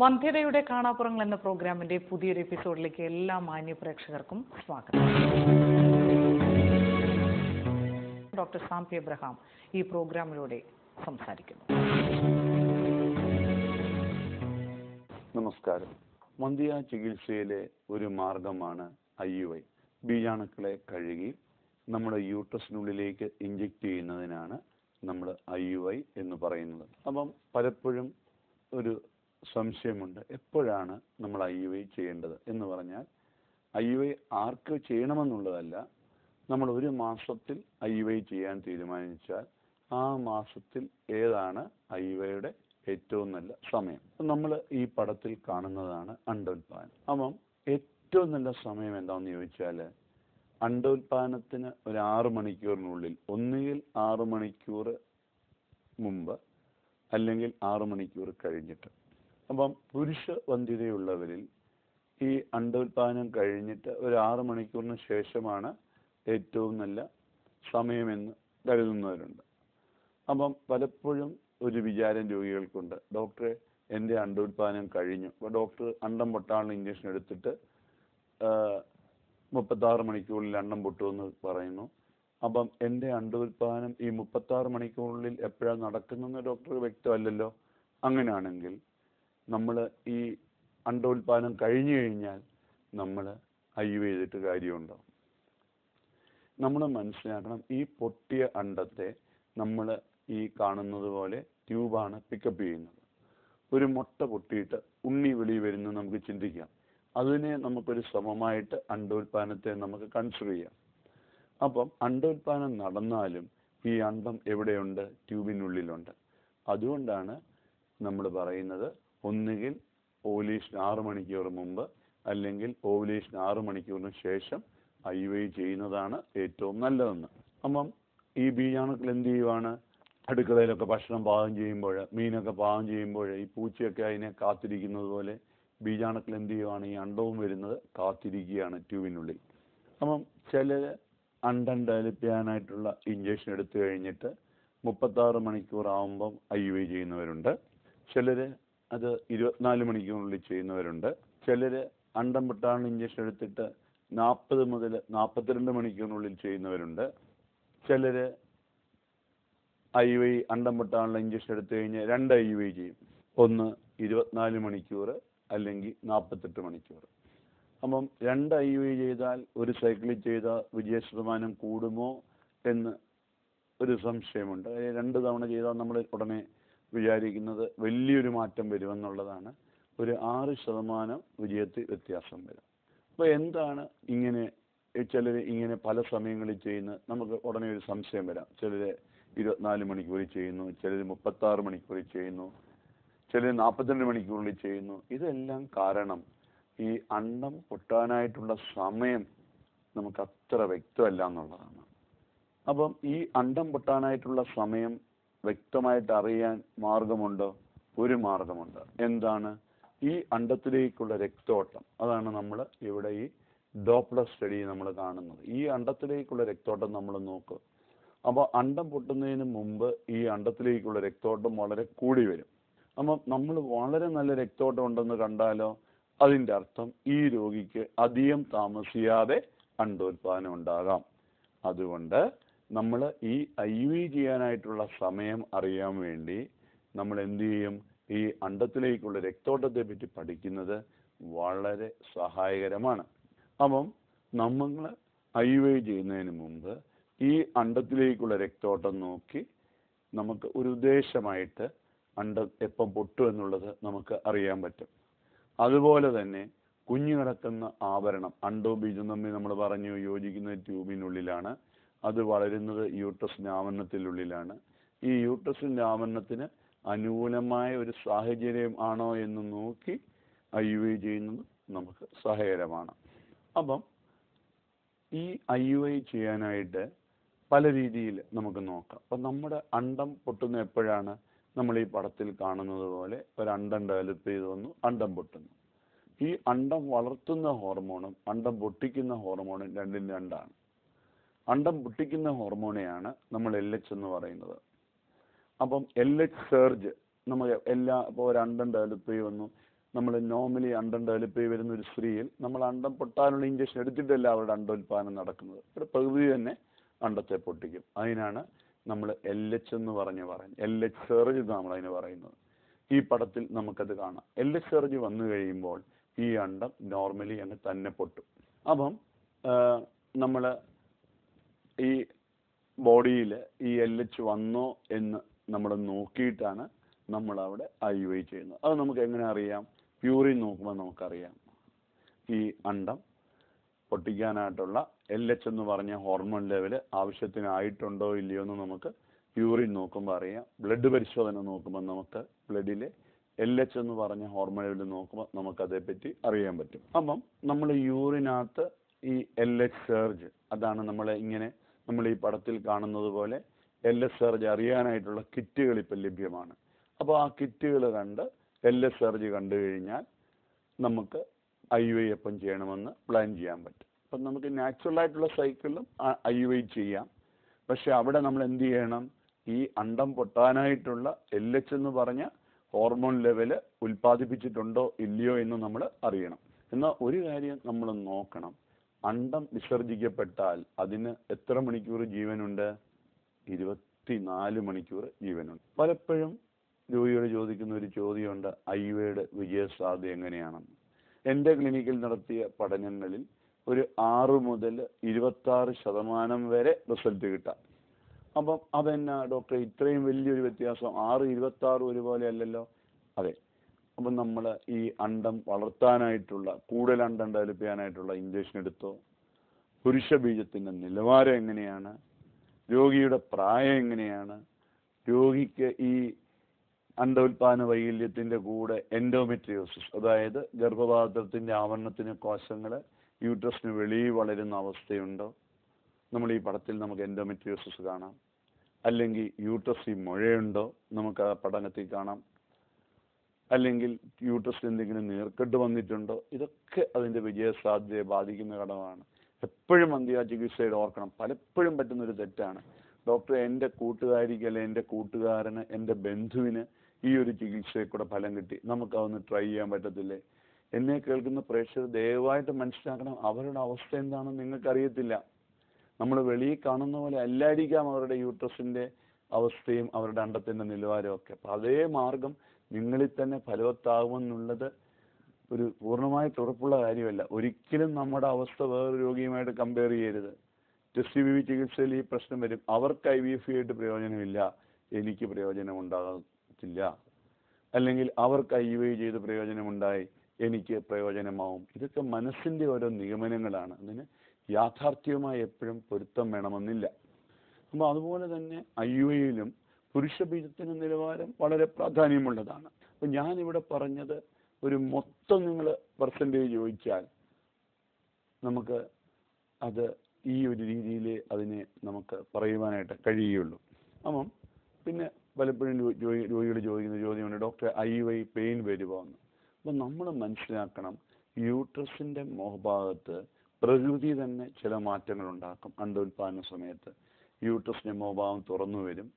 വന്ധ്യതയുടെ കാണാപ്പുറങ്ങൾ എന്ന പ്രോഗ്രാമിന്റെ പുതിയൊരു എപ്പിസോഡിലേക്ക് എല്ലാ മാന്യ പ്രേക്ഷകർക്കും സ്വാഗതം. ഡോക്ടർ സാംപി എബ്രഹാം ഈ പ്രോഗ്രാമിലൂടെ സംസാരിക്കുന്നു. നമസ്കാരം. മന്ദിയ ചികിത്സയിലെ ഒരു മാർഗമാണ് ഐ യു ഐ. ബീജാണുക്കളെ കഴുകി നമ്മുടെ യൂട്രസിനുള്ളിലേക്ക് ഇഞ്ചക്ട് ചെയ്യുന്നതിനാണ് നമ്മൾ ഐ യു ഐ എന്ന് പറയുന്നത്. അപ്പം പലപ്പോഴും ഒരു സംശയമുണ്ട്. എപ്പോഴാണ് നമ്മൾ ഐ യു ഐ ചെയ്യേണ്ടത് എന്ന് പറഞ്ഞാൽ ഐ യു ഐ ആർക്ക് ചെയ്യണമെന്നുള്ളതല്ല നമ്മൾ ഒരു മാസത്തിൽ ഐ യു ഐ ചെയ്യാൻ തീരുമാനിച്ചാൽ ആ മാസത്തിൽ ഏതാണ് ഐവയുടെ ഏറ്റവും നല്ല സമയം? നമ്മൾ ഈ പടത്തിൽ കാണുന്നതാണ് അണ്ടോത്പാദനം അപ്പം ഏറ്റവും നല്ല സമയം എന്താണെന്ന് ചോദിച്ചാൽ അണ്ടോത്പാദനത്തിന് ഒരു ആറ് മണിക്കൂറിനുള്ളിൽ ഒന്നുകിൽ ആറ് മണിക്കൂർ മുമ്പ് അല്ലെങ്കിൽ ആറ് മണിക്കൂർ കഴിഞ്ഞിട്ട്. അപ്പം പുരുഷ വന്ധ്യതയുള്ളവരിൽ ഈ അണ്ടോത്പാദനം കഴിഞ്ഞിട്ട് ഒരു ആറ് മണിക്കൂറിന് ശേഷമാണ് ഏറ്റവും നല്ല സമയമെന്ന് കരുതുന്നവരുണ്ട്. അപ്പം പലപ്പോഴും ഒരു വിചാരം രോഗികൾക്കുണ്ട്. ഡോക്ടറെ എന്റെ അണ്ടോത്പാദനം കഴിഞ്ഞു. അപ്പോൾ ഡോക്ടർ അണ്ടം പൊട്ടാനുള്ള ഇഞ്ചക്ഷൻ എടുത്തിട്ട് മുപ്പത്താറ് മണിക്കൂറിൽ അണ്ണം പൊട്ടുമെന്ന് പറയുന്നു. അപ്പം എന്റെ അണ്ടോത്പാദനം ഈ മുപ്പത്താറ് മണിക്കൂറിനുള്ളിൽ എപ്പോഴാണ് നടക്കുന്നതെന്ന് ഡോക്ടർ വ്യക്തമല്ലല്ലോ. അങ്ങനെയാണെങ്കിൽ നമ്മൾ ഈ അണ്ടോത്പാദനം കഴിഞ്ഞു കഴിഞ്ഞാൽ നമ്മൾ ഐ യു ചെയ്തിട്ട് കാര്യമുണ്ടോ? നമ്മൾ മനസ്സിലാക്കണം ഈ പൊട്ടിയ അണ്ടത്തെ നമ്മൾ ഈ കാണുന്നത് പോലെ ട്യൂബാണ് പിക്കപ്പ് ചെയ്യുന്നത്. ഒരു മുട്ട പൊട്ടിയിട്ട് ഉണ്ണി വെളി വരുന്നു നമുക്ക് ചിന്തിക്കാം. അതിനെ നമുക്കൊരു ശ്രമമായിട്ട് അണ്ടോത്പാദനത്തെ നമുക്ക് കൺസിഡർ ചെയ്യാം. അപ്പം അണ്ടോത്പാദനം നടന്നാലും ഈ അണ്ടം എവിടെയുണ്ട്? ട്യൂബിനുള്ളിലുണ്ട്. അതുകൊണ്ടാണ് നമ്മൾ പറയുന്നത് ഒന്നുകിൽ ഓവലേഷൻ ആറ് മണിക്കൂർ മുമ്പ് അല്ലെങ്കിൽ ഓവലേഷൻ ആറ് മണിക്കൂറിന് ശേഷം ഐ വൈ ചെയ്യുന്നതാണ് ഏറ്റവും നല്ലതെന്ന്. അപ്പം ഈ ബീജാണുക്കൾ എന്ത് ചെയ്യുവാണ്? അടുക്കളയിലൊക്കെ ഭക്ഷണം പാകം ചെയ്യുമ്പോൾ മീനൊക്കെ പാകം ചെയ്യുമ്പോൾ ഈ പൂച്ചയൊക്കെ അതിനെ കാത്തിരിക്കുന്നത് പോലെ ബീജാണുക്കൾ എന്ത് ചെയ്യുവാണ്? ഈ അണ്ടവും വരുന്നത് കാത്തിരിക്കുകയാണ് ട്യൂബിനുള്ളിൽ. അപ്പം ചില അണ്ടം ഡെവലപ്പ് ചെയ്യാനായിട്ടുള്ള ഇഞ്ചക്ഷൻ എടുത്തു കഴിഞ്ഞിട്ട് മുപ്പത്താറ് മണിക്കൂർ ആകുമ്പം ഐ യു ഐ ചെയ്യുന്നവരുണ്ട്. ചിലർ അത് ഇരുപത്തിനാല് മണിക്കൂറിനുള്ളിൽ ചെയ്യുന്നവരുണ്ട്. ചിലർ അണ്ടം പൊട്ടാണ് ഇഞ്ചക്ഷൻ എടുത്തിട്ട് നാൽപ്പത് മുതൽ നാൽപ്പത്തിരണ്ട് മണിക്കൂറിനുള്ളിൽ ചെയ്യുന്നവരുണ്ട്. ചിലർ ഐ വൈ അണ്ടം പൊട്ടാനുള്ള ഇഞ്ചക്ഷൻ എടുത്തു കഴിഞ്ഞാൽ രണ്ട് ഐ വൈ ചെയ്യും. ഒന്ന് ഇരുപത്തിനാല് മണിക്കൂർ അല്ലെങ്കിൽ നാൽപ്പത്തെട്ട് മണിക്കൂർ. അപ്പം രണ്ട് ഐ വൈ ചെയ്താൽ ഒരു സൈക്കിളിൽ ചെയ്ത വിജയ ശതമാനം കൂടുമോ എന്ന് ഒരു സംശയമുണ്ട്. രണ്ട് തവണ ചെയ്താൽ നമ്മൾ ഉടനെ വിചാരിക്കുന്നത് വലിയൊരു മാറ്റം വരുമെന്നുള്ളതാണ്. ഒരു ആറ് ശതമാനം വിജയത്തിൽ വ്യത്യാസം വരും. അപ്പോൾ എന്താണ് ഇങ്ങനെ ചിലർ ഇങ്ങനെ പല സമയങ്ങളിൽ ചെയ്യുന്ന നമുക്ക് ഉടനെ ഒരു സംശയം വരാം. ചിലർ ഇരുപത്തിനാല് മണിക്കൂറിൽ ചെയ്യുന്നു ചിലർ മുപ്പത്താറ് മണിക്കൂറിൽ ചെയ്യുന്നു ചിലർ നാൽപ്പത്തിരണ്ട് മണിക്കൂറിൽ ചെയ്യുന്നു. ഇതെല്ലാം കാരണം ഈ അണ്ടം പൊട്ടാനായിട്ടുള്ള സമയം നമുക്ക് അത്ര വ്യക്തമല്ല എന്നുള്ളതാണ്. അപ്പം ഈ അണ്ടം പൊട്ടാനായിട്ടുള്ള സമയം വ്യക്തമായിട്ട് അറിയാൻ മാർഗമുണ്ടോ? ഒരു മാർഗമുണ്ട്. എന്താണ്? ഈ അണ്ടത്തിലേക്കുള്ള രക്തോട്ടം. അതാണ് നമ്മൾ ഇവിടെ ഈ ഡോപ്ലർ സ്റ്റഡി നമ്മൾ കാണുന്നത്. ഈ അണ്ടത്തിലേക്കുള്ള രക്തോട്ടം നമ്മൾ നോക്കും. അപ്പോൾ അണ്ടം പൊട്ടുന്നതിന് മുമ്പ് ഈ അണ്ടത്തിലേക്കുള്ള രക്തോട്ടം വളരെ കൂടി വരും. അപ്പം നമ്മൾ വളരെ നല്ല രക്തോട്ടം ഉണ്ടെന്ന് കണ്ടാലോ? അതിന്റെ അർത്ഥം ഈ രോഗിക്ക് അധികം താമസിയാതെ അണ്ടോത്പാദനം ഉണ്ടാകാം. അതുകൊണ്ട് നമ്മൾ ഈ ഐ വി ചെയ്യാനായിട്ടുള്ള സമയം അറിയാൻ വേണ്ടി നമ്മൾ എന്ത് ചെയ്യും? ഈ അണ്ടത്തിലേക്കുള്ള രക്തോട്ടത്തെ പറ്റി പഠിക്കുന്നത് വളരെ സഹായകരമാണ്. അപ്പം നമ്മൾ ഐ വൈ ചെയ്യുന്നതിന് മുമ്പ് ഈ അണ്ടത്തിലേക്കുള്ള രക്തോട്ടം നോക്കി നമുക്ക് ഒരു ഉദ്ദേശമായിട്ട് അണ്ടം എപ്പം പൊട്ടു എന്നുള്ളത് നമുക്ക് അറിയാൻ പറ്റും. അതുപോലെ തന്നെ കുഞ്ഞു കിടക്കുന്ന ആവരണം അണ്ടവും ബീജം തമ്മിൽ നമ്മൾ പറഞ്ഞു യോജിക്കുന്ന ട്യൂബിനുള്ളിലാണ്. അത് വളരുന്നത് യൂട്രസിന്റെ ആവരണത്തിനുള്ളിലാണ് ഈ യൂട്രസിന്റെ ആവരണത്തിന് അനുകൂലമായ ഒരു സാഹചര്യം ആണോ എന്ന് നോക്കി ഐ യു ഐ ചെയ്യുന്നത് നമുക്ക് സഹായകരമാണ് അപ്പം ഈ ഐ യു ഐ ചെയ്യാനായിട്ട് പല രീതിയിൽ നമുക്ക് നോക്കാം. അപ്പം നമ്മുടെ അണ്ടം പൊട്ടുന്ന എപ്പോഴാണ് നമ്മൾ ഈ പടത്തിൽ കാണുന്നത് പോലെ ഒരു അണ്ടം ഡെവലപ്പ് ചെയ്ത് വന്നു അണ്ടം പൊട്ടുന്നു. ഈ അണ്ടം വളർത്തുന്ന ഹോർമോണും അണ്ടം പൊട്ടിക്കുന്ന ഹോർമോണും രണ്ടും രണ്ടാണ്. അണ്ടം പൊട്ടിക്കുന്ന ഹോർമോണെയാണ് നമ്മൾ എൽ എച്ച് എന്ന് പറയുന്നത്. അപ്പം എൽ എച്ച് സെർജ് നമ്മൾ എല്ലാ ഇപ്പോൾ ഒരു അണ്ടം ഡെവലപ്പ് ചെയ്ത് വന്നു. നമ്മൾ നോർമലി അണ്ടം ഡെവലപ്പ് ചെയ്ത് വരുന്ന ഒരു സ്ത്രീയിൽ നമ്മൾ അണ്ടം പൊട്ടാനുള്ള ഇഞ്ചക്ഷൻ എടുത്തിട്ടല്ല അവരുടെ അണ്ടോൽപാദനം നടക്കുന്നത്. ഇവിടെ പ്രകൃതി തന്നെ അണ്ടത്തെ പൊട്ടിക്കും. അതിനാണ് നമ്മൾ എൽ എച്ച് എന്ന് പറഞ്ഞ് പറയുന്നത്. എൽ എച്ച് സെർജ് നമ്മൾ അതിന് പറയുന്നത്. ഈ പടത്തിൽ നമുക്കത് കാണാം. എൽ എച്ച് സെർജ് വന്നു കഴിയുമ്പോൾ ഈ അണ്ടം നോർമലി അങ്ങ് തന്നെ പൊട്ടും. അപ്പം നമ്മൾ ഈ ബോഡിയിൽ ഈ എൽ എച്ച് വന്നോ എന്ന് നമ്മൾ നോക്കിയിട്ടാണ് നമ്മൾ അവിടെ ഐ ഐ ചെയ്യുന്നത്. അത് നമുക്ക് എങ്ങനെ അറിയാം? യൂറിൻ നോക്കുമ്പോൾ നമുക്കറിയാം. ഈ അണ്ടം പൊട്ടിക്കാനായിട്ടുള്ള എൽ എച്ച് എന്ന് പറഞ്ഞ ഹോർമോൺ ലെവൽ ആവശ്യത്തിനായിട്ടുണ്ടോ ഇല്ലയോ എന്ന് നമുക്ക് യൂറിൻ നോക്കുമ്പോൾ അറിയാം. ബ്ലഡ് പരിശോധന നോക്കുമ്പോൾ നമുക്ക് ബ്ലഡിലെ എൽ എച്ച് എന്ന് പറഞ്ഞ ഹോർമോൺ ലെവൽ നോക്കുമ്പോൾ നമുക്ക് അതേപ്പറ്റി അറിയാൻ പറ്റും. അപ്പം നമ്മൾ യൂറിനകത്ത് ഈ എൽ എച്ച് സർജ് അതാണ് നമ്മൾ ഇങ്ങനെ നമ്മൾ ഈ പടത്തിൽ കാണുന്നത് പോലെ എൽ എസ് സർജ് അറിയാനായിട്ടുള്ള കിറ്റുകൾ ഇപ്പം ലഭ്യമാണ്. അപ്പോൾ ആ കിറ്റുകൾ കണ്ട് എൽ എസ് സർജ് കണ്ടു കഴിഞ്ഞാൽ നമുക്ക് ഐ യു ഐ എപ്പം ചെയ്യണമെന്ന് പ്ലാൻ ചെയ്യാൻ പറ്റും. അപ്പം നമുക്ക് നാച്ചുറൽ ആയിട്ടുള്ള സൈക്കിളിലും ഐ യു ഐ ചെയ്യാം. പക്ഷെ അവിടെ നമ്മൾ എന്ത് ചെയ്യണം? ഈ അണ്ടം പൊട്ടാനായിട്ടുള്ള എൽ എച്ച് എന്ന് പറഞ്ഞ ഹോർമോൺ ലെവൽ ഉൽപ്പാദിപ്പിച്ചിട്ടുണ്ടോ ഇല്ലയോ എന്ന് നമ്മൾ അറിയണം. എന്നാൽ ഒരു കാര്യം നമ്മൾ നോക്കണം. അണ്ടം വിസർജിക്കപ്പെട്ടാൽ അതിന് എത്ര മണിക്കൂർ ജീവനുണ്ട്? ഇരുപത്തിനാല് മണിക്കൂർ ജീവനുണ്ട്. പലപ്പോഴും രോഗിയോട് ചോദിക്കുന്ന ഒരു ചോദ്യമുണ്ട് ഐ യുടെ വിജയസാധ്യത എങ്ങനെയാണെന്ന്? എന്റെ ക്ലിനിക്കിൽ നടത്തിയ പഠനങ്ങളിൽ ഒരു ആറ് മുതൽ ഇരുപത്തി ആറ് ശതമാനം വരെ റിസൾട്ട് കിട്ടാം. അപ്പം അതെന്നാ ഡോക്ടർ ഇത്രയും വലിയൊരു വ്യത്യാസം. ആറ് ഇരുപത്തി ആറ് ഒരുപോലെ അല്ലല്ലോ? അതെ. അപ്പം നമ്മൾ ഈ അണ്ടം വളർത്താനായിട്ടുള്ള കൂടുതൽ അണ്ടം ഡെവലപ്പ് ചെയ്യാനായിട്ടുള്ള ഇഞ്ചക്ഷൻ എടുത്തോ? പുരുഷ ബീജത്തിന്റെ നിലവാരം എങ്ങനെയാണ്? രോഗിയുടെ പ്രായം എങ്ങനെയാണ്? രോഗിക്ക് ഈ അണ്ടോൽപാദന വൈകല്യത്തിന്റെ കൂടെ എൻഡോമെട്രിയോസിസ് അതായത് ഗർഭപാത്രത്തിന്റെ ആവരണത്തിന് കോശങ്ങൾ യൂട്രസിന് വെളിയിൽ വളരുന്ന അവസ്ഥയുണ്ടോ? നമ്മൾ ഈ പടത്തിൽ നമുക്ക് എൻഡോമെട്രിയോസിസ് കാണാം. അല്ലെങ്കിൽ യൂട്രസിൽ മുഴയുണ്ടോ? നമുക്ക് ആ പഠനത്തിൽ കാണാം. അല്ലെങ്കിൽ യൂട്രസിൽ എന്തെങ്കിലും നീർക്കെട്ട് വന്നിട്ടുണ്ടോ? ഇതൊക്കെ അതിന്റെ വിജയസാധ്യതയെ ബാധിക്കുന്ന ഘടകമാണ്. എപ്പോഴും അന്ത്യ ചികിത്സയിൽ ഓർക്കണം. പലപ്പോഴും പറ്റുന്ന ഒരു തെറ്റാണ്. ഡോക്ടർ എന്റെ കൂട്ടുകാരിക്ക് അല്ലെ എന്റെ കൂട്ടുകാരന് എന്റെ ബന്ധുവിന് ഈ ഒരു ചികിത്സയിൽ കൂടെ ഫലം കിട്ടി. നമുക്ക് അതൊന്ന് ട്രൈ ചെയ്യാൻ പറ്റത്തില്ലേ? എന്നെ കേൾക്കുന്ന പ്രേക്ഷകർ ദയവായിട്ട് മനസ്സിലാക്കണം അവരുടെ അവസ്ഥ എന്താണെന്ന് നിങ്ങൾക്കറിയത്തില്ല. നമ്മൾ വെളിയിൽ കാണുന്ന പോലെ അല്ലായിരിക്കാം അവരുടെ യൂട്രസിന്റെ അവസ്ഥയും അവരുടെ അണ്ടത്തിന്റെ നിലവാരവും ഒക്കെ. അപ്പൊ അതേ മാർഗം നിങ്ങളിൽ തന്നെ ഫലവത്താകുമെന്നുള്ളത് ഒരു പൂർണമായിട്ട് ഉറപ്പുള്ള കാര്യമല്ല. ഒരിക്കലും നമ്മുടെ അവസ്ഥ വേറെ രോഗിയുമായിട്ട് കമ്പയർ ചെയ്യരുത്. ടെസ്റ്റ് വി ചികിത്സയിൽ ഈ പ്രശ്നം വരും. അവർക്ക് ഐ വി എഫ് ആയിട്ട് പ്രയോജനമില്ല. എനിക്ക് പ്രയോജനം ഉണ്ടാകത്തില്ല അല്ലെങ്കിൽ അവർക്ക് ഐ വൈ ചെയ്ത് പ്രയോജനമുണ്ടായി. എനിക്ക് പ്രയോജനമാവും. ഇതൊക്കെ മനസ്സിന്റെ ഓരോ നിഗമനങ്ങളാണ്. അതിന് യാഥാർത്ഥ്യവുമായി എപ്പോഴും പൊരുത്തം വേണമെന്നില്ല. അപ്പോൾ അതുപോലെ തന്നെ ഐ വൈയിലും ഐയിലും പുരുഷ ബീജത്തിന്റെ നിലവാരം വളരെ പ്രാധാന്യമുള്ളതാണ്. അപ്പൊ ഞാനിവിടെ പറഞ്ഞത് ഒരു മൊത്തം നിങ്ങൾ പെർസെന്റേജ് ചോദിച്ചാൽ നമുക്ക് അത് ഈ ഒരു രീതിയിൽ അതിനെ നമുക്ക് പറയുവാനായിട്ട് കഴിയുകയുള്ളൂ. അപ്പം പിന്നെ പലപ്പോഴും രോഗികൾ ചോദിക്കുന്ന ചോദ്യമാണ് ഡോക്ടർ ഐ വൈ പെയിൻ വരുമോ എന്ന്? അപ്പം നമ്മൾ മനസ്സിലാക്കണം യൂട്രസിന്റെ മോഹഭാഗത്ത് പ്രകൃതി തന്നെ ചില മാറ്റങ്ങൾ ഉണ്ടാക്കും അണ്ടോൽപാദന സമയത്ത്. യൂട്രസിന്റെ മോഹഭാഗം തുറന്നു വരും.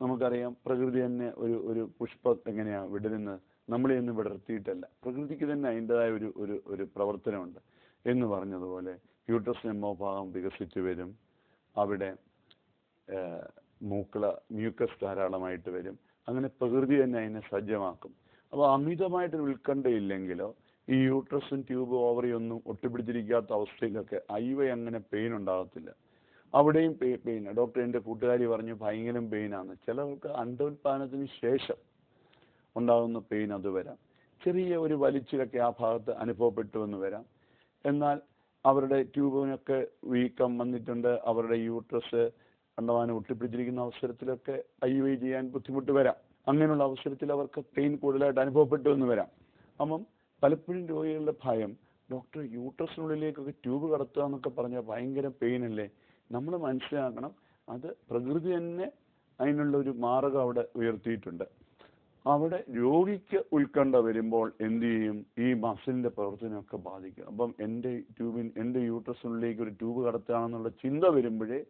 നമുക്കറിയാം പ്രകൃതി തന്നെ ഒരു ഒരു പുഷ്പം എങ്ങനെയാണ് വിടരുന്നത്? നമ്മളെ ഒന്നും വിടർത്തിയിട്ടല്ല. പ്രകൃതിക്ക് തന്നെ അതിന്റെതായ ഒരു ഒരു ഒരു പ്രവർത്തനമുണ്ട്. എന്ന് പറഞ്ഞതുപോലെ യൂട്രസിന്റെ മോഭാഗം വികസിച്ചു വരും. അവിടെ മൂക്കള മ്യൂക്കസ് ധാരാളമായിട്ട് വരും. അങ്ങനെ പ്രകൃതി തന്നെ അതിനെ സജ്ജമാക്കും. അപ്പോൾ അമിതമായിട്ട് ഉത്കണ്ഠയില്ലെങ്കിലോ ഈ യൂട്രസും ട്യൂബ് ഓവറി ഒന്നും ഒട്ടിപ്പിടിച്ചിരിക്കാത്ത അവസ്ഥയിലൊക്കെ ഐവ അങ്ങനെ പെയിൻ ഉണ്ടാകത്തില്ല. അവിടെയും പെയിൻ ഡോക്ടർ എന്റെ കൂട്ടുകാരി പറഞ്ഞു ഭയങ്കര പെയിനാണ് ചിലർക്ക് അണ്ടോത്പാദനത്തിന് ശേഷം ഉണ്ടാകുന്ന പെയിൻ അത് വരാം. ചെറിയ ഒരു വലിച്ചിലൊക്കെ ആ ഭാഗത്ത് അനുഭവപ്പെട്ടു എന്ന് വരാം. എന്നാൽ അവരുടെ ട്യൂബിനൊക്കെ വീക്കം വന്നിട്ടുണ്ട്. അവരുടെ യൂട്രസ് അണ്ടവാനം ഒട്ടിപ്പിടിച്ചിരിക്കുന്ന അവസരത്തിലൊക്കെ ഐ വൈ ചെയ്യാൻ ബുദ്ധിമുട്ട് വരാം. അങ്ങനെയുള്ള അവസരത്തിൽ അവർക്ക് പെയിൻ കൂടുതലായിട്ട് അനുഭവപ്പെട്ടു എന്ന് വരാം. അപ്പം പലപ്പോഴും രോഗികളുടെ ഭയം ഡോക്ടർ യൂട്രസിനുള്ളിലേക്കൊക്കെ ട്യൂബ് കടത്തുക എന്നൊക്കെ പറഞ്ഞാൽ ഭയങ്കര പെയിൻ അല്ലേ? നമ്മൾ മനസ്സിലാക്കണം അത് പ്രകൃതി തന്നെ അതിനുള്ള ഒരു മാർഗം അവിടെ ഉയർത്തിയിട്ടുണ്ട്. അവിടെ രോഗിക്ക് ഉത്കണ്ഠ വരുമ്പോൾ എന്ത് ചെയ്യും? ഈ മസിലിന്റെ പ്രവർത്തനമൊക്കെ ബാധിക്കും. അപ്പം എന്റെ ട്യൂബിൻ എന്റെ യൂട്രസിനുള്ളിലേക്ക് ഒരു ട്യൂബ് കടത്തുകയാണെന്നുള്ള ചിന്ത വരുമ്പോഴേ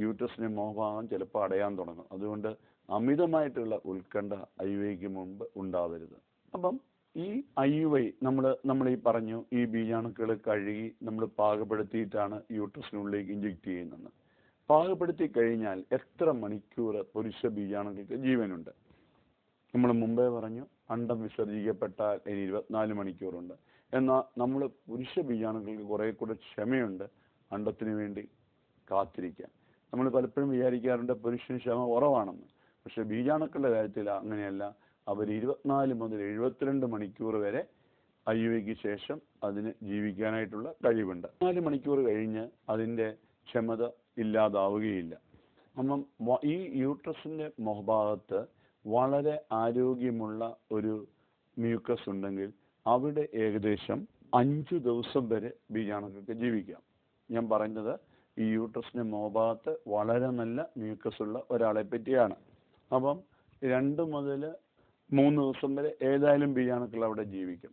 യൂട്രസിനെ മോഹഭാഗം ചിലപ്പോൾ അടയാൻ തുടങ്ങും. അതുകൊണ്ട് അമിതമായിട്ടുള്ള ഉത്കണ്ഠ ഐ വൈക്ക് മുമ്പ് ഉണ്ടാവരുത്. അപ്പം ഈ ഐ വൈ നമ്മൾ നമ്മൾ ഈ പറഞ്ഞു ഈ ബീജാണുക്കൾ കഴുകി നമ്മൾ പാകപ്പെടുത്തിയിട്ടാണ് യൂട്രസിനുള്ളിലേക്ക് ഇഞ്ചെക്ട് ചെയ്യുന്നത്. പാകപ്പെടുത്തി കഴിഞ്ഞാൽ എത്ര മണിക്കൂർ പുരുഷ ബീജാണുക്കൾക്ക് ജീവനുണ്ട്? നമ്മൾ മുമ്പേ പറഞ്ഞു അണ്ടം വിസർജിക്കപ്പെട്ടാൽ ഇനി ഇരുപത്തിനാല് മണിക്കൂറുണ്ട്. എന്നാൽ നമ്മൾ പുരുഷ ബീജാണുക്കൾക്ക് കുറെ കൂടെ ക്ഷമയുണ്ട് അണ്ടത്തിന് വേണ്ടി കാത്തിരിക്കാൻ. നമ്മൾ പലപ്പോഴും വിചാരിക്കാറുണ്ട് പുരുഷന് ക്ഷമ കുറവാണെന്ന്. പക്ഷെ ബീജാണുക്കളുടെ കാര്യത്തിൽ അങ്ങനെയല്ല. അവർ ഇരുപത്തിനാല് മുതൽ എഴുപത്തിരണ്ട് മണിക്കൂർ വരെ ഐ ശേഷം അതിന് ജീവിക്കാനായിട്ടുള്ള കഴിവുണ്ട്. നാല് മണിക്കൂർ കഴിഞ്ഞ് അതിന്റെ ക്ഷമത ഇല്ലാതാവുകയില്ല. അപ്പം ഈ യൂട്രസിന്റെ മുഖഭാഗത്ത് വളരെ ആരോഗ്യമുള്ള ഒരു മ്യൂക്കസ് ഉണ്ടെങ്കിൽ അവിടെ ഏകദേശം അഞ്ചു ദിവസം വരെ ബീജാണുക്കൾക്ക് ജീവിക്കാം. ഞാൻ പറഞ്ഞത് ഈ യൂട്രസിന്റെ മോഭാഗത്ത് വളരെ നല്ല മ്യൂക്കസ് ഉള്ള ഒരാളെ പറ്റിയാണ്. അപ്പം രണ്ട് മുതൽ മൂന്ന് ദിവസം വരെ ഏതായാലും ബീജാണുക്കൾ അവിടെ ജീവിക്കും.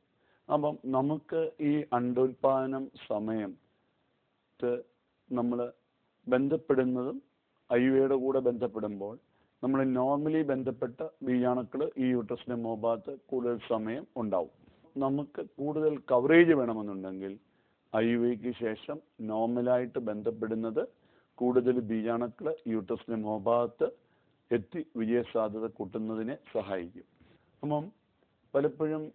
അപ്പം നമുക്ക് ഈ അണ്ടോൽപാദനം സമയം നമ്മൾ ബന്ധപ്പെടുന്നതും അയ്യയുടെ കൂടെ ബന്ധപ്പെടുമ്പോൾ നമ്മൾ നോർമലി ബന്ധപ്പെട്ട ബീജാണുക്കൾ ഈ യൂട്രസിന്റെ മോഭാഗത്ത് കൂടുതൽ സമയം ഉണ്ടാവും. നമുക്ക് കൂടുതൽ കവറേജ് വേണമെന്നുണ്ടെങ്കിൽ ഐ വിക്ക് ശേഷം നോർമലായിട്ട് ബന്ധപ്പെടുന്നത് കൂടുതൽ ബീജാണുക്കൾ യൂട്രസിന്റെ മോഭാഗത്ത് എത്തി വിജയസാധ്യത കൂട്ടുന്നതിനെ സഹായിക്കും. അപ്പം പലപ്പോഴും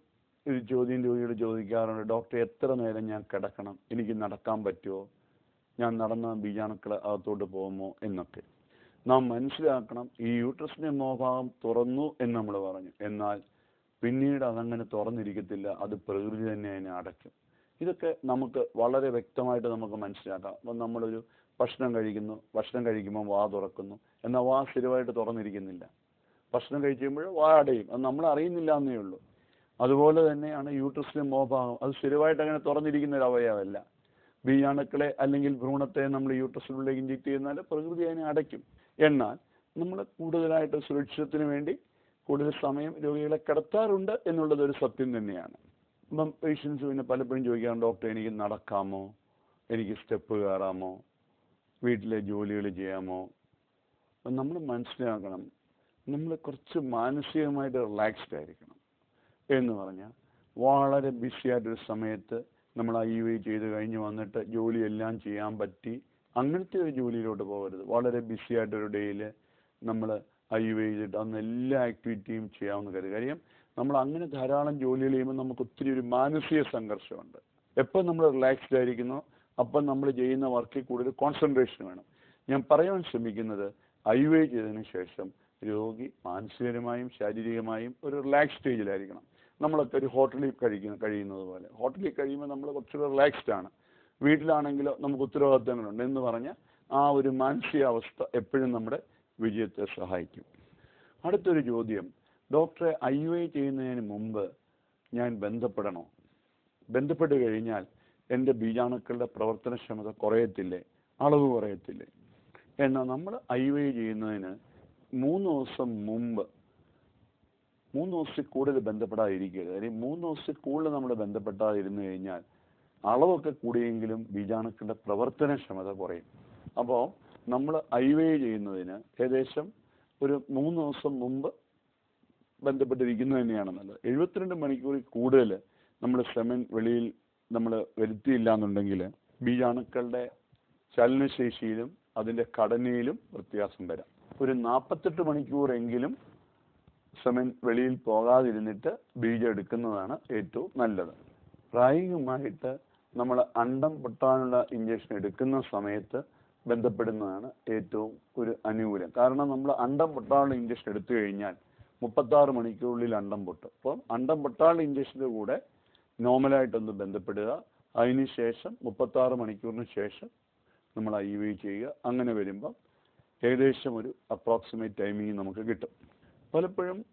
ഒരു ചോദ്യം രോഗിയോട് ചോദിക്കാറുണ്ട് ഡോക്ടർ എത്ര നേരം ഞാൻ കിടക്കണം? എനിക്ക് നടക്കാൻ പറ്റുമോ? ഞാൻ നടന്ന ബീജാണുക്കൾ അകത്തോട്ട് പോകുമോ? എന്നൊക്കെ. നാം മനസ്സിലാക്കണം ഈ യൂട്രസിന്റെ മോഭാഗം തുറന്നു എന്ന് നമ്മൾ പറഞ്ഞു. എന്നാൽ പിന്നീട് അതങ്ങനെ തുറന്നിരിക്കത്തില്ല അത് പ്രകൃതി തന്നെ അതിനെ അടയ്ക്കും. ഇതൊക്കെ നമുക്ക് വളരെ വ്യക്തമായിട്ട് നമുക്ക് മനസ്സിലാക്കാം. അപ്പം നമ്മളൊരു ഭക്ഷണം കഴിക്കുന്നു ഭക്ഷണം കഴിക്കുമ്പോൾ വാ തുറക്കുന്നു എന്നാൽ വാ സ്ഥിരമായിട്ട് തുറന്നിരിക്കുന്നില്ല. ഭക്ഷണം കഴിക്കുമ്പോൾ വാ അടയും. അത് നമ്മൾ അറിയുന്നില്ല എന്നേ ഉള്ളൂ. അതുപോലെ തന്നെയാണ് യൂട്രസിലെ മോഭാഗം അത് സ്ഥിരമായിട്ട് അങ്ങനെ തുറന്നിരിക്കുന്ന ഒരു അവയവമല്ല. ബീജാണുക്കളെ അല്ലെങ്കിൽ ഭ്രൂണത്തെ നമ്മൾ യൂട്രസിലുള്ളിലേക്ക് ഇഞ്ചെക്ട് ചെയ്യുന്നാൽ പ്രകൃതി അതിനെ അടയ്ക്കും. എന്നാൽ നമ്മൾ കൂടുതലായിട്ട് സുരക്ഷിതത്തിന് വേണ്ടി കൂടുതൽ സമയം രോഗികളെ കിടത്താറുണ്ട് എന്നുള്ളത് ഒരു സത്യം തന്നെയാണ്. അപ്പം പേഷ്യൻസ് പിന്നെ പലപ്പോഴും ചോദിക്കാറുണ്ട് ഡോക്ടർ എനിക്ക് നടക്കാമോ? എനിക്ക് സ്റ്റെപ്പ് കയറാമോ? വീട്ടിലെ ജോലികൾ ചെയ്യാമോ? നമ്മൾ മനസ്സിലാക്കണം നമ്മൾ കുറച്ച് മാനസികമായിട്ട് റിലാക്സ്ഡ് ആയിരിക്കണം എന്ന് പറഞ്ഞാൽ വളരെ ബിസി ആയിട്ടൊരു സമയത്ത് നമ്മൾ ഐ യു ഐ ചെയ്ത് കഴിഞ്ഞ് വന്നിട്ട് ജോലിയെല്ലാം ചെയ്യാൻ പറ്റി അങ്ങനത്തെ ഒരു ജോലിയിലോട്ട് പോകരുത്. വളരെ ബിസി ആയിട്ടൊരു ഡേയിൽ നമ്മൾ ഐ യു ഐ ചെയ്തിട്ട് അന്ന് എല്ലാ ആക്ടിവിറ്റിയും ചെയ്യാവുന്ന കാര്യം കാര്യം നമ്മൾ അങ്ങനെ ധാരാളം ജോലികൾ ചെയ്യുമ്പോൾ നമുക്ക് ഒത്തിരി ഒരു മാനസിക സംഘർഷമുണ്ട്. എപ്പോൾ നമ്മൾ റിലാക്സ്ഡ് ആയിരിക്കുന്നു അപ്പം നമ്മൾ ചെയ്യുന്ന വർക്കിൽ കൂടുതൽ കോൺസെൻട്രേഷൻ വേണം. ഞാൻ പറയാൻ ശ്രമിക്കുന്നത് ഐ വൈ ചെയ്തതിന് ശേഷം രോഗി മാനസികമായും ശാരീരികമായും ഒരു റിലാക്സ് സ്റ്റേജിലായിരിക്കണം നമ്മളൊക്കെ ഒരു ഹോട്ടലിൽ കഴിക്കുന്ന കഴിയുന്നത് പോലെ. ഹോട്ടലിൽ കഴിയുമ്പോൾ നമ്മൾ കുറച്ചുകൂടെ റിലാക്സ്ഡ് ആണ്. വീട്ടിലാണെങ്കിലോ നമുക്ക് ഉത്തരവാദിത്തങ്ങളുണ്ട് എന്ന് പറഞ്ഞ ആ ഒരു മാനസികാവസ്ഥ എപ്പോഴും നമ്മുടെ വിജയത്തെ സഹായിക്കും. അടുത്തൊരു ചോദ്യം. ഡോക്ടറെ ഐ യു ഐ ചെയ്യുന്നതിന് മുമ്പ് ഞാൻ ബന്ധപ്പെടണോ? ബന്ധപ്പെട്ട് കഴിഞ്ഞാൽ എന്റെ ബീജാണുക്കളുടെ പ്രവർത്തനക്ഷമത കുറയത്തില്ലേ? അളവ് കുറയത്തില്ലേ? എന്നാൽ നമ്മൾ ഐ യു ഐ ചെയ്യുന്നതിന് മൂന്ന് ദിവസം മുമ്പ് മൂന്ന് ദിവസത്തിൽ കൂടുതൽ ബന്ധപ്പെടാതിരിക്കരുത്. അല്ലെങ്കിൽ മൂന്ന് ദിവസത്തിൽ കൂടുതൽ നമ്മൾ ബന്ധപ്പെടാതിരുന്നു കഴിഞ്ഞാൽ അളവൊക്കെ കൂടിയെങ്കിലും ബീജാണുക്കളുടെ പ്രവർത്തനക്ഷമത കുറയും. അപ്പോൾ നമ്മൾ ഐ വൈ ചെയ്യുന്നതിന് ഏകദേശം ഒരു മൂന്ന് ദിവസം മുമ്പ് ബന്ധപ്പെട്ടിരിക്കുന്നത് തന്നെയാണ് നല്ലത് എഴുപത്തിരണ്ട് മണിക്കൂറിൽ കൂടുതൽ നമ്മൾ സെമൻ വെളിയിൽ നമ്മൾ വരുത്തിയില്ല എന്നുണ്ടെങ്കിൽ ബീജാണുക്കളുടെ ചലനശേഷിയിലും അതിന്റെ ഘടനയിലും വ്യത്യാസം വരാം. ഒരു നാൽപ്പത്തെട്ട് മണിക്കൂറെങ്കിലും സെമൻ വെളിയിൽ പോകാതിരുന്നിട്ട് ബീജം എടുക്കുന്നതാണ് ഏറ്റവും നല്ലത്. പ്രായോഗികമായിട്ട് നമ്മൾ അണ്ടം പൊട്ടാനുള്ള ഇഞ്ചക്ഷൻ എടുക്കുന്ന സമയത്ത് ബന്ധപ്പെടുന്നതാണ് ഏറ്റവും ഒരു അനുകൂലം. കാരണം നമ്മൾ അണ്ടം പൊട്ടാനുള്ള ഇഞ്ചക്ഷൻ എടുത്തു കഴിഞ്ഞാൽ മുപ്പത്താറ് മണിക്കൂറിൽ അണ്ടം പൊട്ടും. അപ്പോൾ അണ്ടം പൊട്ടാൽ ഇഞ്ചക്ഷന്റെ കൂടെ നോർമലായിട്ടൊന്ന് ബന്ധപ്പെടുക. അതിനുശേഷം മുപ്പത്താറ് മണിക്കൂറിന് ശേഷം നമ്മൾ ഐ വി ചെയ്യുക. അങ്ങനെ വരുമ്പം ഏകദേശം ഒരു അപ്രോക്സിമേറ്റ് ടൈമിങ് നമുക്ക് കിട്ടും. പലപ്പോഴും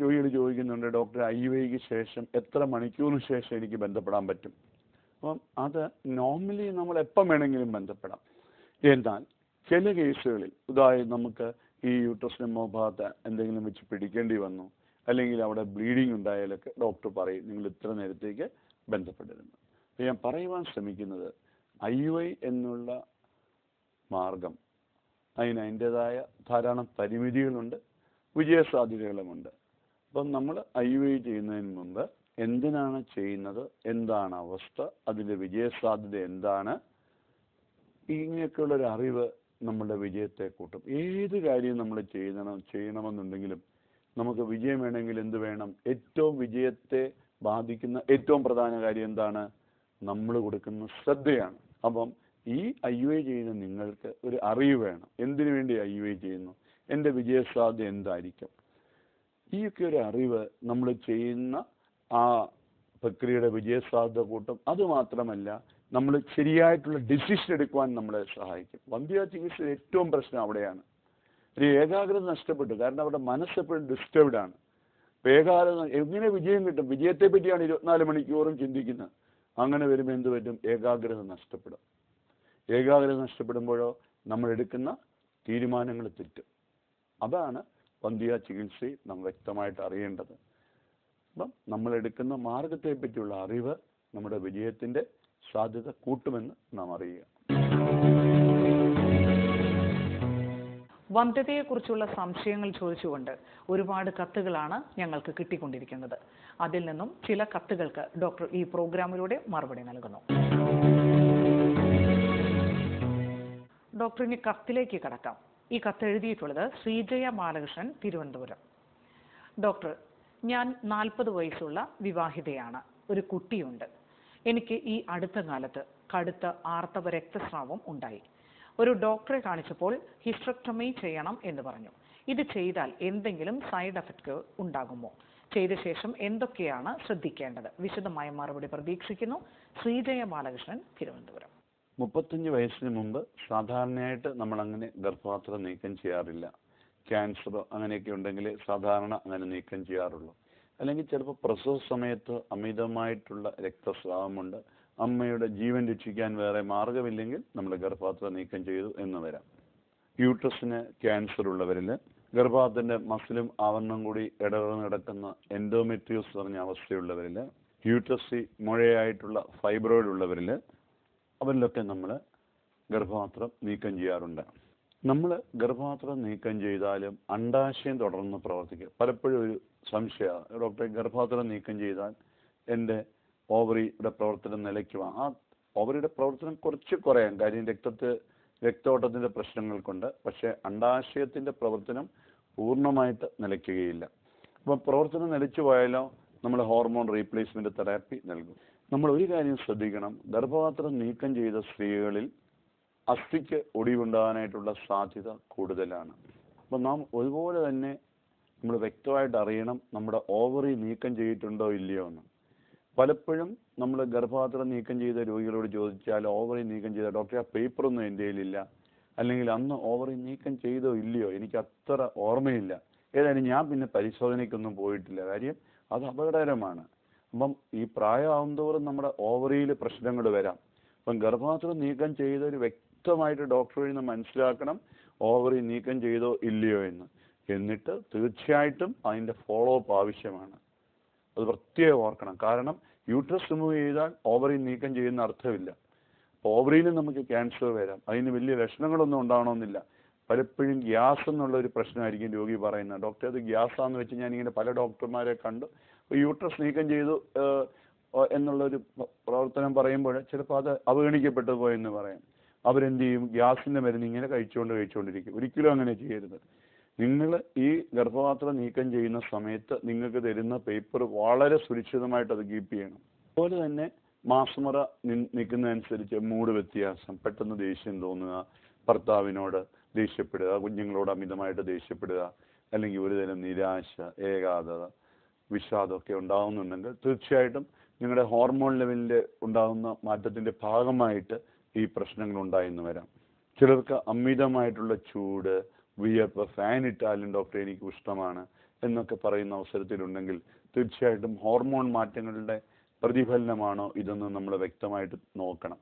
രോഗികൾ ചോദിക്കുന്നുണ്ട് ഡോക്ടർ ഐ വൈക്ക് ശേഷം എത്ര മണിക്കൂറിന് ശേഷം എനിക്ക് ബന്ധപ്പെടാൻ പറ്റും? അപ്പം അത് നോർമലി നമ്മൾ എപ്പം വേണമെങ്കിലും ബന്ധപ്പെടാം. എന്നാൽ ചില കേസുകളിൽ ഉദാഹരണം നമുക്ക് ഈ യൂട്രസിന്റെ മുഖഭാഗത്ത് എന്തെങ്കിലും വെച്ച് പിടിക്കേണ്ടി വന്നു അല്ലെങ്കിൽ അവിടെ ബ്ലീഡിങ് ഉണ്ടായാലൊക്കെ ഡോക്ടർ പറയും നിങ്ങൾ ഇത്ര നേരത്തേക്ക് ബന്ധപ്പെടരുത് ഞാൻ പറയുവാൻ ശ്രമിക്കുന്നത് ഐ യു ഐ എന്നുള്ള മാർഗം അതിന് അതിന്റെതായ ധാരാളം പരിമിതികളുണ്ട് വിജയസാധ്യതകളുമുണ്ട്. അപ്പം നമ്മൾ ഐ യു ഐ ചെയ്യുന്നതിന് മുമ്പ് എന്തിനാണ് ചെയ്യുന്നത് എന്താണ് അവസ്ഥ അതിന്റെ വിജയസാധ്യത എന്താണ് ഇങ്ങനെയൊക്കെയുള്ള ഒരു അറിവ് നമ്മുടെ വിജയത്തെ കൂട്ടും. ഏത് കാര്യം നമ്മൾ ചെയ്യണം ചെയ്യണമെന്നുണ്ടെങ്കിലും നമുക്ക് വിജയം വേണമെങ്കിൽ എന്ത് വേണം? ഏറ്റവും വിജയത്തെ ബാധിക്കുന്ന ഏറ്റവും പ്രധാന കാര്യം എന്താണ്? നമ്മൾ കൊടുക്കുന്ന ശ്രദ്ധയാണ്. അപ്പം ഈ ഐ യു ഐ ചെയ്യുന്ന നിങ്ങൾക്ക് ഒരു അറിവ് വേണം. എന്തിനു വേണ്ടി ഐ യു ഐ ചെയ്യുന്നു? എന്റെ വിജയസാധ്യത എന്തായിരിക്കും? ഈയൊക്കെ ഒരു അറിവ് നമ്മൾ ചെയ്യുന്ന ആ പ്രക്രിയയുടെ വിജയസാധ്യത കൂട്ടും. അത് മാത്രമല്ല നമ്മൾ ശരിയായിട്ടുള്ള ഡിസിഷൻ എടുക്കുവാൻ നമ്മളെ സഹായിക്കും. വന്ധ്യ ചികിത്സയിൽ ഏറ്റവും പ്രശ്നം അവിടെയാണ്. ഒരു ഏകാഗ്രത നഷ്ടപ്പെട്ടു. കാരണം അവിടെ മനസ്സെപ്പോഴും ഡിസ്റ്റർബ്ഡ് ആണ്. ഏകാഗ്രത എങ്ങനെ വിജയം കിട്ടും? വിജയത്തെ പറ്റിയാണ് ഇരുപത്തിനാല് മണിക്കൂറും ചിന്തിക്കുന്നത്. അങ്ങനെ വരുമ്പോൾ എന്ത് പറ്റും? ഏകാഗ്രത നഷ്ടപ്പെടും. ഏകാഗ്രത നഷ്ടപ്പെടുമ്പോഴോ നമ്മൾ എടുക്കുന്ന തീരുമാനങ്ങൾ തെറ്റും. അതാണ് വന്ധ്യ ചികിത്സയിൽ നാം വ്യക്തമായിട്ട് അറിയേണ്ടത്. അപ്പം നമ്മൾ എടുക്കുന്ന മാർഗത്തെ പറ്റിയുള്ള അറിവ് നമ്മുടെ വിജയത്തിന്റെ സാധ്യത കൂട്ടുമെന്ന് നാം അറിയുക. വന്ധ്യതയെക്കുറിച്ചുള്ള സംശയങ്ങൾ ചോദിച്ചുകൊണ്ട് ഒരുപാട് കത്തുകളാണ് ഞങ്ങൾക്ക് കിട്ടിക്കൊണ്ടിരിക്കുന്നത്. അതിൽ നിന്നും ചില കത്തുകൾക്ക് ഡോക്ടർ ഈ പ്രോഗ്രാമിലൂടെ മറുപടി നൽകുന്നു. ഡോക്ടറിന് കത്തിലേക്ക് കടക്കാം. ഈ കത്ത് എഴുതിയിട്ടുള്ളത് ശ്രീജയ ബാലകൃഷ്ണൻ തിരുവനന്തപുരം. ഡോക്ടർ ഞാൻ നാൽപ്പത് വയസ്സുള്ള വിവാഹിതയാണ്. ഒരു കുട്ടിയുണ്ട്. എനിക്ക് ഈ അടുത്ത കാലത്ത് കടുത്ത ആർത്തവ രക്തസ്രാവം ഉണ്ടായി. ഒരു ഡോക്ടറെ കാണിച്ചപ്പോൾ ഹിസ്ട്രക്ടമി ചെയ്യണം എന്ന് പറഞ്ഞു. ഇത് ചെയ്താൽ എന്തെങ്കിലും സൈഡ് എഫക്റ്റ് ഉണ്ടാകുമോ? ചെയ്ത ശേഷം എന്തൊക്കെയാണ് ശ്രദ്ധിക്കേണ്ടത്? വിശദമായ മറുപടി പ്രതീക്ഷിക്കുന്നു ശ്രീജയ ബാലകൃഷ്ണൻ തിരുവനന്തപുരം. മുപ്പത്തഞ്ച് വയസ്സിന് മുമ്പ് സാധാരണയായിട്ട് നമ്മൾ അങ്ങനെ ഗർഭപാത്രം നീക്കം ചെയ്യാറില്ല. ക്യാൻസറോ അങ്ങനെയൊക്കെ ഉണ്ടെങ്കിൽ സാധാരണ അങ്ങനെ നീക്കം ചെയ്യാറുള്ളൂ. അല്ലെങ്കിൽ ചിലപ്പോൾ പ്രസവ സമയത്ത് അമിതമായിട്ടുള്ള രക്തസ്രാവമുണ്ട്. അമ്മയുടെ ജീവൻ രക്ഷിക്കാൻ വേറെ മാർഗമില്ലെങ്കിൽ നമ്മൾ ഗർഭപാത്രം നീക്കം ചെയ്തു എന്ന് വരാം. യൂട്രസിന് ക്യാൻസർ ഉള്ളവരിൽ ഗർഭപാത്രത്തിന്റെ മസിലും ആവരണം കൂടി ഇടകലർന്ന് കിടക്കുന്ന എൻഡോമെട്രിയോസ് പറഞ്ഞ അവസ്ഥയുള്ളവരിൽ യൂട്രസി മുഴയായിട്ടുള്ള ഫൈബ്രോയിഡ് ഉള്ളവരിൽ അവരിലൊക്കെ നമ്മൾ ഗർഭപാത്രം നീക്കം ചെയ്യാറുണ്ട്. നമ്മൾ ഗർഭപാത്രം നീക്കം ചെയ്താലും അണ്ടാശയം തുടർന്ന് പ്രവർത്തിക്കുക പലപ്പോഴും ഒരു സംശയമാണ് ഡോക്ടറെ ഗർഭാതുരം നീക്കം ചെയ്താൽ എന്റെ ഓവറിയുടെ പ്രവർത്തനം നിലയ്ക്കുവാ ആ ഓവറിയുടെ പ്രവർത്തനം കുറച്ച് കുറയാം കാര്യം രക്തത്തെ രക്തോട്ടത്തിന്റെ പ്രശ്നങ്ങൾ കൊണ്ട് പക്ഷേ അണ്ടാശയത്തിന്റെ പ്രവർത്തനം പൂർണമായിട്ട് നിലയ്ക്കുകയില്ല. അപ്പം പ്രവർത്തനം നിലച്ചു പോയാലോ നമ്മൾ ഹോർമോൺ റീപ്ലേസ്മെന്റ് തെറാപ്പി നൽകും. നമ്മൾ ഒരു കാര്യം ശ്രദ്ധിക്കണം. ഗർഭപാത്രം നീക്കം ചെയ്ത സ്ത്രീകളിൽ അസ്ഥിക്ക് ഒടിവുണ്ടാകാനായിട്ടുള്ള സാധ്യത കൂടുതലാണ്. അപ്പം നാം ഒരുപോലെ തന്നെ നമ്മൾ വ്യക്തമായിട്ട് അറിയണം നമ്മുടെ ഓവറി നീക്കം ചെയ്തിട്ടുണ്ടോ ഇല്ലയോ എന്ന്. പലപ്പോഴും നമ്മൾ ഗർഭപാത്രം നീക്കം ചെയ്ത രോഗികളോട് ചോദിച്ചാൽ ഓവറി നീക്കം ചെയ്ത ഡോക്ടറെ ആ പേപ്പറൊന്നും എന്റെ കയ്യിലില്ല. അല്ലെങ്കിൽ അന്ന് ഓവറി നീക്കം ചെയ്തോ ഇല്ലയോ എനിക്ക് അത്ര ഓർമ്മയില്ല. ഏതായാലും ഞാൻ പിന്നെ പരിശോധനയ്ക്കൊന്നും പോയിട്ടില്ല. കാര്യം അത് അപകടകരമാണ്. അപ്പം ഈ പ്രായമാവും തോറും നമ്മുടെ ഓവറിയിൽ പ്രശ്നങ്ങൾ വരാം. അപ്പം ഗർഭപാത്രം നീക്കം ചെയ്ത ഒരു വ്യക്തമായിട്ട് ഡോക്ടറിൽ നിന്ന് മനസ്സിലാക്കണം ഓവറി നീക്കം ചെയ്തോ ഇല്ലയോ എന്ന്. എന്നിട്ട് തീർച്ചയായിട്ടും അതിന്റെ ഫോളോ അപ്പ് ആവശ്യമാണ്. അത് പ്രത്യേകം ഓർക്കണം. കാരണം യൂട്രസ് റിമൂവ് ചെയ്താൽ ഓവറി നീക്കം ചെയ്യുന്ന അർത്ഥമില്ല. ഓവറിയിലും നമുക്ക് ക്യാൻസർ വരാം. അതിന് വലിയ ലക്ഷണങ്ങളൊന്നും ഉണ്ടാവണമെന്നില്ല. പലപ്പോഴും ഗ്യാസ് എന്നുള്ള ഒരു പ്രശ്നമായിരിക്കും രോഗി പറയുന്നത്. ഡോക്ടർ അത് ഗ്യാസാന്ന് വെച്ച് ഞാൻ ഇങ്ങനെ പല ഡോക്ടർമാരെ കണ്ടു. അപ്പോൾ യൂട്രസ് നീക്കം ചെയ്തു എന്നുള്ളൊരു പ്രവർത്തനം പറയുമ്പോൾ ചിലപ്പോൾ അത് അവഗണിക്കപ്പെട്ടു പോയെന്ന് പറയാം. അവരെന്ത് ചെയ്യും? ഗ്യാസിന്റെ മരുന്ന് ഇങ്ങനെ കഴിച്ചുകൊണ്ട് കഴിച്ചുകൊണ്ടിരിക്കും. ഒരിക്കലും അങ്ങനെ ചെയ്യരുത്. നിങ്ങൾ ഈ ഗർഭപാത്രം നീക്കം ചെയ്യുന്ന സമയത്ത് നിങ്ങൾക്ക് തരുന്ന പേപ്പർ വളരെ സുരക്ഷിതമായിട്ട് അത് കീപ്പ് ചെയ്യണം. അതുപോലെ തന്നെ മാസമുറ നിൽക്കുന്നതനുസരിച്ച് മൂഡ് വ്യത്യാസം പെട്ടെന്ന് ദേഷ്യം തോന്നുക ഭർത്താവിനോട് ദേഷ്യപ്പെടുക കുഞ്ഞുങ്ങളോട് അമിതമായിട്ട് ദേഷ്യപ്പെടുക അല്ലെങ്കിൽ ഒരുതരം നിരാശ ഏകാഗ്രത വിഷാദമൊക്കെ ഉണ്ടാകുന്നുണ്ടെങ്കിൽ തീർച്ചയായിട്ടും നിങ്ങളുടെ ഹോർമോൺ ലെവലിൽ ഉണ്ടാകുന്ന മാറ്റത്തിന്റെ ഭാഗമായിട്ട് ഈ പ്രശ്നങ്ങൾ ഉണ്ടായെന്ന് വരാം. ചിലർക്ക് അമിതമായിട്ടുള്ള ചൂട് വിയർപ്പ് ഫാൻ ഇട്ടാലും ഡോക്ടറെ എനിക്ക് ഇഷ്ടമാണ് എന്നൊക്കെ പറയുന്ന അവസരത്തിലുണ്ടെങ്കിൽ തീർച്ചയായിട്ടും ഹോർമോൺ മാറ്റങ്ങളുടെ പ്രതിഫലനമാണോ ഇതെന്ന് നമ്മൾ വ്യക്തമായിട്ട് നോക്കണം.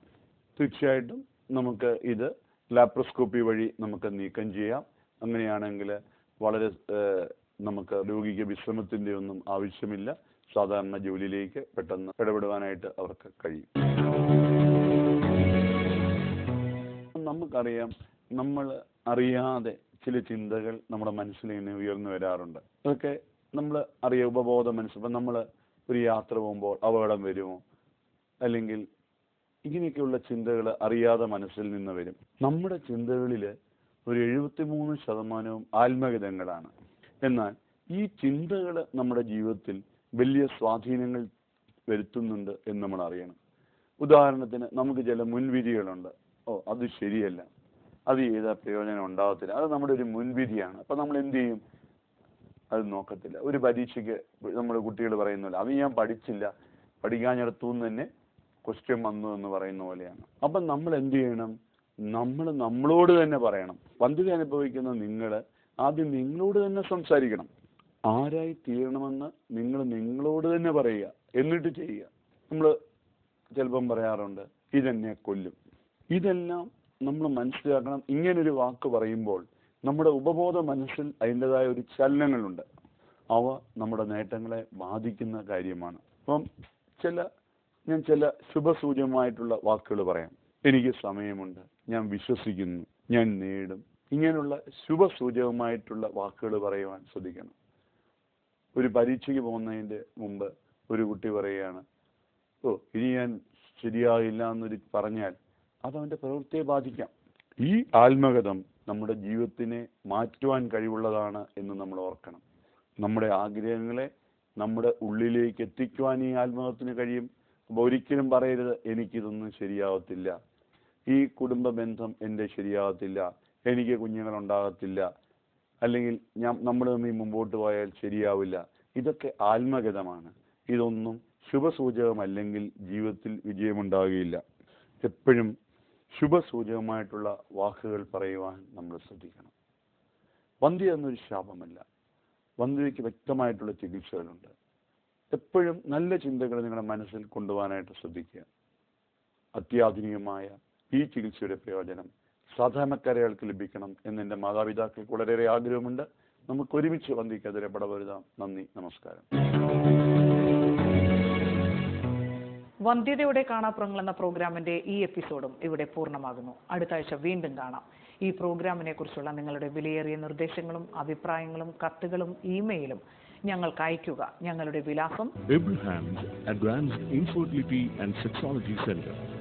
തീർച്ചയായിട്ടും നമുക്ക് ഇത് ലാപ്രോസ്കോപ്പി വഴി നമുക്ക് നീക്കം ചെയ്യാം. അങ്ങനെയാണെങ്കിൽ വളരെ നമുക്ക് രോഗിക്ക് വിശ്രമത്തിന്റെ ഒന്നും ആവശ്യമില്ല. സാധാരണ ജോലിയിലേക്ക് പെട്ടെന്ന് ഇടപെടുവാനായിട്ട് അവർക്ക് കഴിയും. നമുക്കറിയാം നമ്മൾ അറിയാതെ ചില ചിന്തകൾ നമ്മുടെ മനസ്സിൽ ഇങ്ങനെ ഉയർന്നു വരാറുണ്ട്. അതൊക്കെ നമ്മൾ അറിയാം ഉപബോധ മനസ്സ് ഇപ്പം നമ്മൾ ഒരു യാത്ര പോകുമ്പോൾ അപകടം വരുമോ? അല്ലെങ്കിൽ ഇങ്ങനെയൊക്കെയുള്ള ചിന്തകൾ അറിയാതെ മനസ്സിൽ നിന്ന് വരും. നമ്മുടെ ചിന്തകളിൽ ഒരു എഴുപത്തിമൂന്ന് ശതമാനവും ആത്മഗതങ്ങളാണ്. എന്നാൽ ഈ ചിന്തകൾ നമ്മുടെ ജീവിതത്തിൽ വലിയ സ്വാധീനങ്ങൾ വരുത്തുന്നുണ്ട് എന്ന് നമ്മൾ അറിയണം. ഉദാഹരണത്തിന് നമുക്ക് ചില മുൻവിധികളുണ്ട്. ഓ അത് ശരിയല്ല. അത് ചെയ്താൽ പ്രയോജനം ഉണ്ടാകത്തില്ല അത് നമ്മുടെ ഒരു മുൻവിധിയാണ്. അപ്പൊ നമ്മൾ എന്ത് ചെയ്യും? അത് നോക്കത്തില്ല. ഒരു പരീക്ഷയ്ക്ക് നമ്മുടെ കുട്ടികൾ പറയുന്നില്ല അത് ഞാൻ പഠിച്ചില്ല. പഠിക്കാഞ്ഞിടത്തു നിന്ന് തന്നെ ക്വസ്റ്റ്യൻ വന്നു എന്ന് പറയുന്ന പോലെയാണ്. അപ്പം നമ്മൾ എന്ത് ചെയ്യണം? നമ്മൾ നമ്മളോട് തന്നെ പറയണം. വന്ധ്യത അനുഭവിക്കുന്ന നിങ്ങൾ ആദ്യം നിങ്ങളോട് തന്നെ സംസാരിക്കണം. ആരായി തീരണമെന്ന് നിങ്ങൾ നിങ്ങളോട് തന്നെ പറയുക. എന്നിട്ട് ചെയ്യുക. നമ്മൾ ചിലപ്പം പറയാറുണ്ട് ഇതെന്നെ കൊല്ലും. ഇതെല്ലാം നമ്മൾ മനസ്സിലാക്കണം. ഇങ്ങനൊരു വാക്ക് പറയുമ്പോൾ നമ്മുടെ ഉപബോധ മനസ്സിൽ അതിന്റെതായ ഒരു ചലനങ്ങളുണ്ട്. അവ നമ്മുടെ നേട്ടങ്ങളെ ബാധിക്കുന്ന കാര്യമാണ്. അപ്പം ചില ഞാൻ ചില ശുഭസൂചകമായിട്ടുള്ള വാക്കുകൾ പറയാം. എനിക്ക് സമയമുണ്ട് ഞാൻ വിശ്വസിക്കുന്നു ഞാൻ നേടും. ഇങ്ങനെയുള്ള ശുഭസൂചകമായിട്ടുള്ള വാക്കുകൾ പറയുവാൻ ശ്രദ്ധിക്കണം. ഒരു പരീക്ഷയ്ക്ക് പോകുന്നതിന്റെ മുമ്പ് ഒരു കുട്ടി പറയുകയാണ് ഓ ഇനി ഞാൻ ശരിയാകില്ല എന്നൊരു പറഞ്ഞാൽ അത് അവന്റെ പ്രവൃത്തിയെ ബാധിക്കാം. ഈ ആത്മഗതം നമ്മുടെ ജീവിതത്തിനെ മാറ്റുവാൻ കഴിവുള്ളതാണ് എന്ന് നമ്മൾ ഓർക്കണം. നമ്മുടെ ആഗ്രഹങ്ങളെ നമ്മുടെ ഉള്ളിലേക്ക് എത്തിക്കുവാൻ ഈ ആത്മഗതത്തിന് കഴിയും. അപ്പൊ ഒരിക്കലും പറയരുത് എനിക്കിതൊന്നും ശരിയാവത്തില്ല. ഈ കുടുംബ ബന്ധം എന്റെ ശരിയാവത്തില്ല. എനിക്ക് കുഞ്ഞുങ്ങൾ ഉണ്ടാകത്തില്ല അല്ലെങ്കിൽ ഞാൻ നമ്മൾ തമ്മിൽ മുമ്പോട്ട് പോയാൽ ശരിയാവില്ല. ഇതൊക്കെ ആത്മഗതമാണ് ഇതൊന്നും ശുഭസൂചകമല്ലെങ്കിൽ ജീവിതത്തിൽ വിജയമുണ്ടാകുകയില്ല. എപ്പോഴും ശുഭസൂചകമായിട്ടുള്ള വാക്കുകൾ പറയുവാൻ നമ്മൾ ശ്രദ്ധിക്കണം. വന്ധ്യ എന്നൊരു ശാപമല്ല. വന്ധ്യയ്ക്ക് വ്യക്തമായിട്ടുള്ള ചികിത്സകളുണ്ട്. എപ്പോഴും നല്ല ചിന്തകൾ നിങ്ങളുടെ മനസ്സിൽ കൊണ്ടുപോകാനായിട്ട് ശ്രദ്ധിക്കുക. അത്യാധുനികമായ ഈ ചികിത്സയുടെ പ്രയോജനം സാധാരണക്കാരയാൾക്ക് ലഭിക്കണം എന്ന് എന്റെ മാതാപിതാക്കൾക്ക് വളരെയേറെ ആഗ്രഹമുണ്ട്. നമുക്ക് ഒരുമിച്ച് വന്ദിക്കെതിരെ പടവരുതാം. നന്ദി നമസ്കാരം. വന്ധ്യതയുടെ കാണാപ്പുറങ്ങൾ എന്ന പ്രോഗ്രാമിന്റെ ഈ എപ്പിസോഡും ഇവിടെ പൂർണമാകുന്നു. അടുത്ത ആഴ്ച വീണ്ടും കാണാം. ഈ പ്രോഗ്രാമിനെ കുറിച്ചുള്ള നിങ്ങളുടെ വിലയേറിയ നിർദ്ദേശങ്ങളും അഭിപ്രായങ്ങളും കത്തുകളും ഇമെയിലും ഞങ്ങൾക്ക് അയയ്ക്കുക. ഞങ്ങളുടെ വിലാസം Abraham's Advanced palace and phone nine seven double four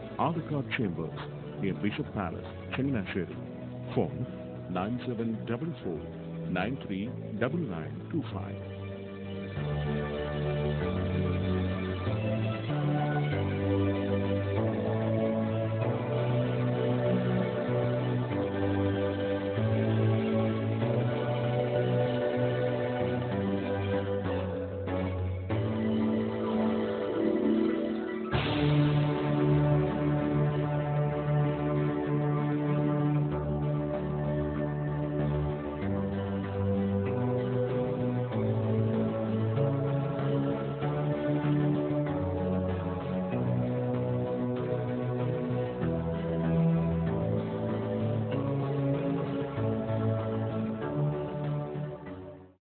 Bishop Palace, double Phone 9744 939925.